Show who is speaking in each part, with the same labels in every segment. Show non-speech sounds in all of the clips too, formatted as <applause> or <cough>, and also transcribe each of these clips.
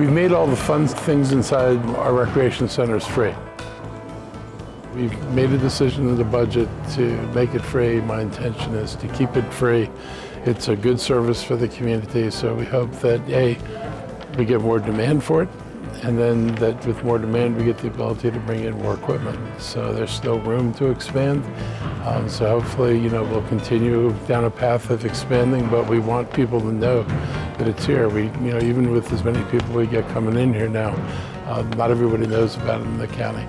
Speaker 1: We've made all the fun things inside our recreation centers free. We've made a decision in the budget to make it free. My intention is to keep it free. It's a good service for the community, so we hope that A, we get more demand for it, and then that with more demand we get the ability to bring in more equipment. So there's still room to expand. Um, so hopefully, you know, we'll continue down a path of expanding, but we want people to know that it's here. We, you know, even with as many people we get coming in here now, uh, not everybody knows about it in the county.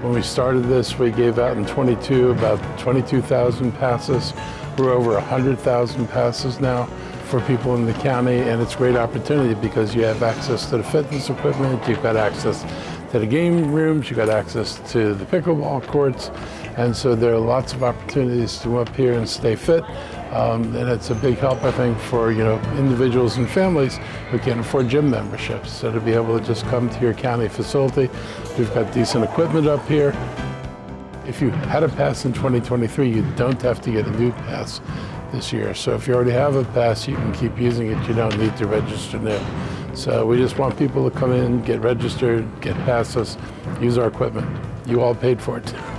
Speaker 1: When we started this, we gave out in 22 about 22,000 passes. We're over 100,000 passes now for people in the county, and it's a great opportunity because you have access to the fitness equipment, you've got access to the game rooms, you've got access to the pickleball courts, and so there are lots of opportunities to come up here and stay fit. Um, and it's a big help, I think, for you know individuals and families who can't afford gym memberships. So to be able to just come to your county facility, we've got decent equipment up here. If you had a pass in 2023, you don't have to get a new pass this year. So if you already have a pass, you can keep using it. You don't need to register new. So we just want people to come in, get registered, get passes, use our equipment. You all paid for it. <laughs>